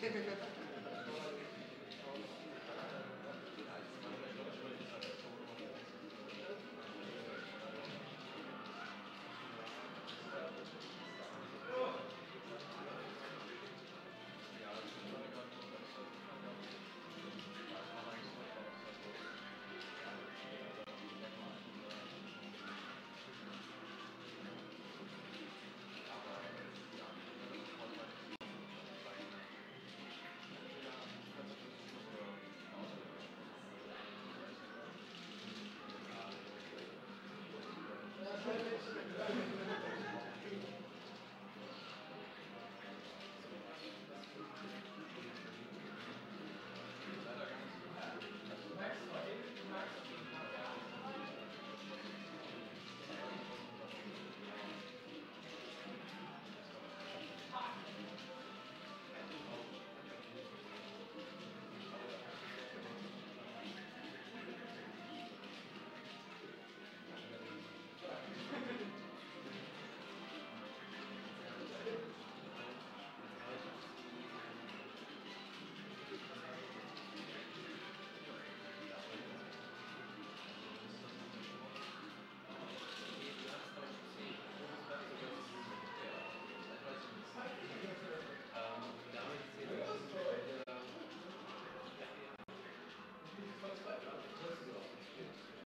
Gracias.